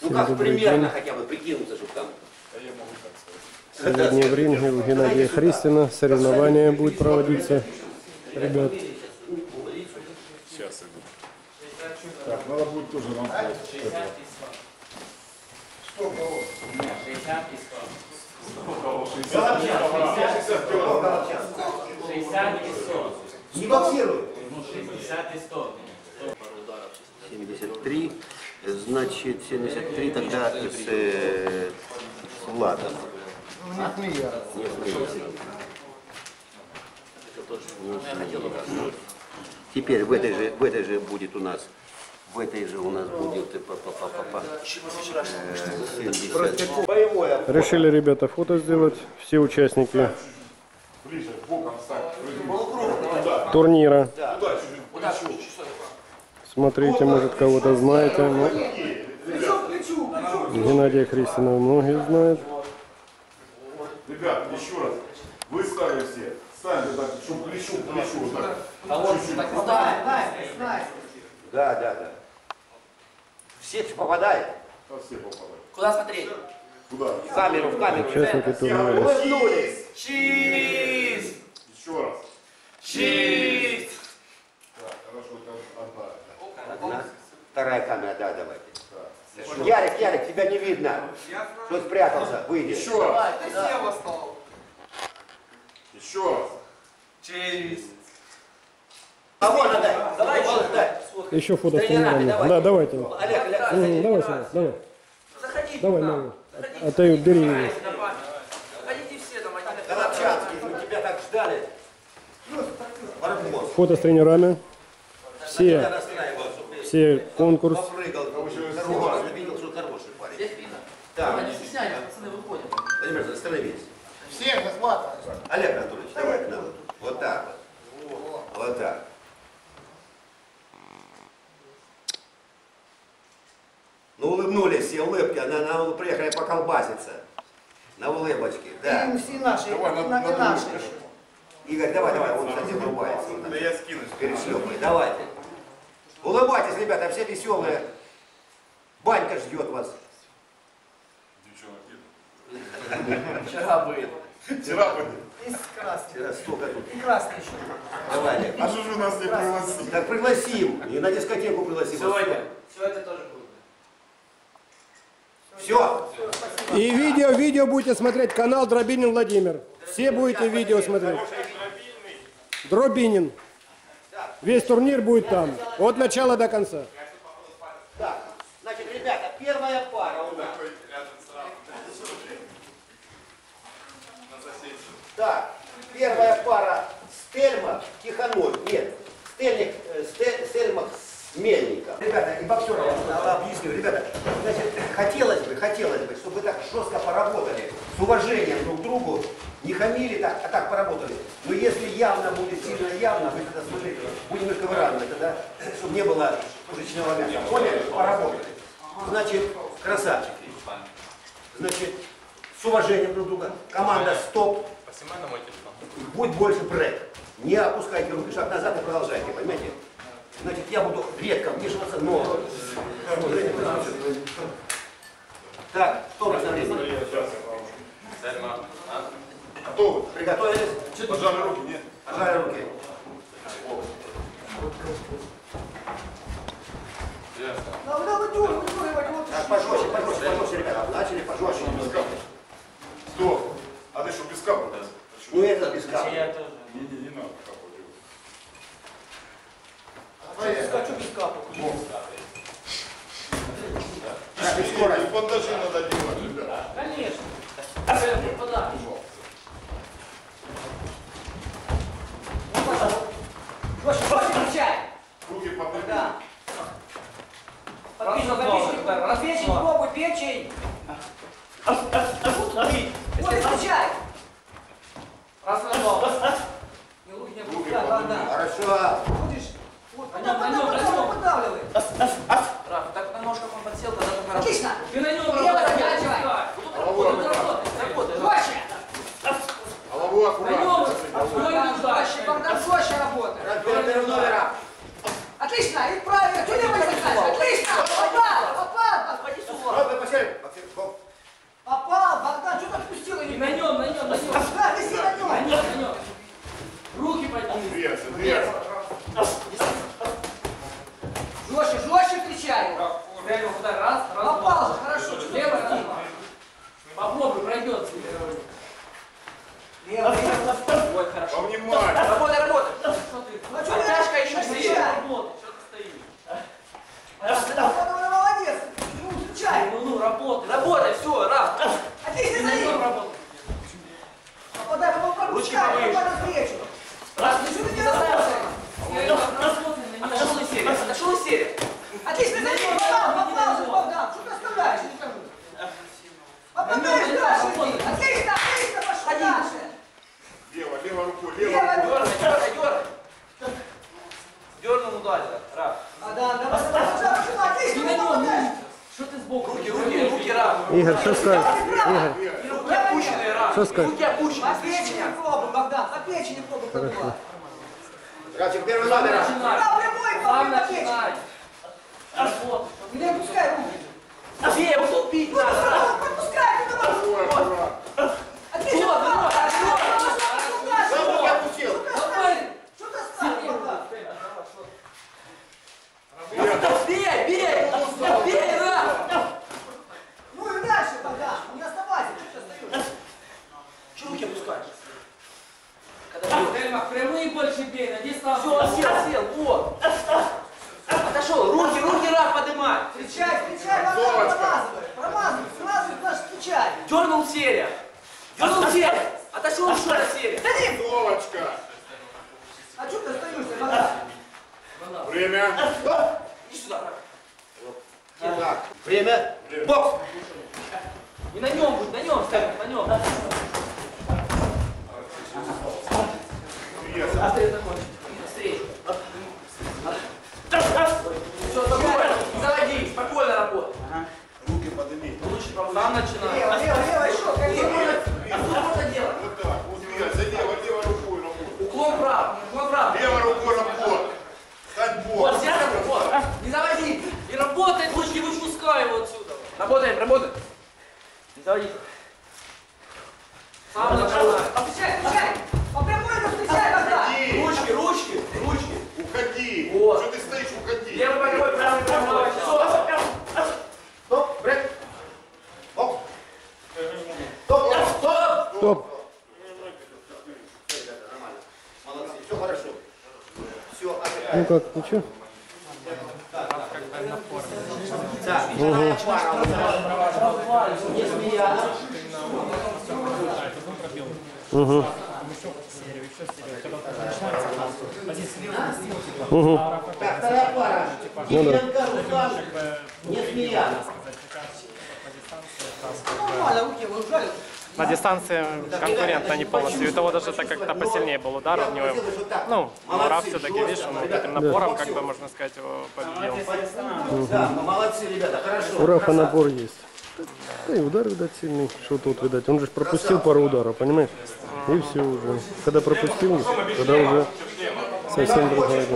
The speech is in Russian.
Ну Всем как примерно день. хотя бы прикинуться, чтобы там. Сегодня в ринге у Геннадия Христина соревнования будет проводиться. Ребят, Сейчас иду. Так, надо будет тоже нам этого. 60 и 100. Не боксируй. 60 и 100. 73, значит, 73 тогда с, э, с Владом. Не флеер. Не флеер. Теперь в этой же, в этой же будет у нас, в этой же у нас будет э, па па па па па э, 70. Боевое. решили ребята фото сделать. Все участники Ближе, боком встань. турнира. Смотрите, может кого-то знаете. но Геннадия Христина многие знают. Ребят, еще раз. Вы стали все. Станьте так, чтобы плечу к плечу. Вот так. Да, да, да. Все попадает. Так все попадают. Куда смотреть? Куда? В камеру, в камеру. Участники турнира. Чиз! Еще раз. Чиз! Так, хорошо, это одна. Одна. Вторая камера, да, давайте. Ярик, Ярик, тебя не видно. Что спрятался? Выйди. Еще раз. Еще раз. Чиз! А вот отдай. Давай, отдай. Еще фото с Тренерами, тренерами. давай. Да, давайте. Олег, Олег, заходи. Давай, Сергей, давай. Заходите. Давай, Мама. А ты бери его. Заходите все там, один Голобчанский, мы тебя так ждали. Барбос. Фото с тренерами. Все, все конкурс. Так, Не стесняйтесь, пацаны, выходим. Владимир, остановись. Всех захватывай. Олег Анатольевич, давай к нам. Вот так вот. Вот так. Ну, улыбнулись все улыбки, она, она приехали поколбаситься. На улыбочке, да. Им все наши, Давай, на- на, на наши. Игорь, давай, давай, он, кстати, врубается. Вот так. Да я скинусь. Перешлепай, давайте. Улыбайтесь, ребята, все веселые. Банька ждет вас. Вчера был. Вчера были. Из. Вчера столько тут. И красный еще. Давай. А что же вы нас не пригласили? Так пригласим. И на дискотеку пригласим. Сегодня. Сегодня тоже будет. Все. И видео, видео будете смотреть канал Дробинин Владимир. Все будете видео смотреть. Дробинин. Весь турнир будет там. От начала до конца. Так, значит, ребята, первая пара у нас. Так, первая пара Стельмах, Тихонов. Нет, Стельник, э, Сте- Стельмах с Мельником. Ребята, и боксерам я объясню. Ребята, значит, хотелось бы, хотелось бы, чтобы вы так жестко поработали, с уважением друг к другу, не хамили так, а так поработали. Но если явно будет сильно явно, вы тогда смотрите, будем немножко выравнивать, тогда, чтобы не было пушечного мяса. Поняли? Поработали. Значит, красавчики. Значит, с уважением друг друга. Команда стоп. Будет больше брейк. Не опускайте руки, шаг назад и продолжайте, понимаете? Значит, я буду редко вмешиваться, но... Так, кто на времени? Готовы? Приготовились? Пожали руки, нет? Пожали руки. Так, пожестче, пожестче, пожестче, ребята. Начали пожестче. Стоп. А ты что, без капа? Ну это без капли. Не, не, не надо капать. Скачу без капы. Так, и скорость. И бандажи надо делать, ребят. Конечно. Э, Пода. Гоша, Гоша, включай. Руки поднимите. Да. Подпиши, подпиши. Печень, пробуй, печень. Вот, включай. Раз на два. Не руки не опускай, да, да. Хорошо. будешь. Вот, На нем, Ігор, що скажеш? Ігор. Що скажеш? Запечені пробу, Богдан, запечені пробу пробивай. Рачик, первый номер. Да, прямой, по-моему, запечені. Не пускай руки. Афея, утопить нас. Дернул серия. Дернул а, серия. Отошел еще на серия. Да не. Солочка. А что ты остаешься? Вода. Время. А, иди сюда. Так. Время. Время. Бокс. И на нем будет, на нем, ставь, на нем. Привет. Ну как, ничего? Ого. Угу. Угу. Ну да. Не смеялась. Нормально, руки вы на дистанции конкурент, не полностью. И у того даже так как-то посильнее был удар, у него, ну, Мурав все-таки, видишь, он этим набором, как бы, можно сказать, его победил. Угу. молодцы, ребята, хорошо. Мурав, а набор есть. Да и удар, видать, сильный. Что тут, видать, он же пропустил пару ударов, понимаешь? И все уже. Когда пропустил, тогда уже совсем другая.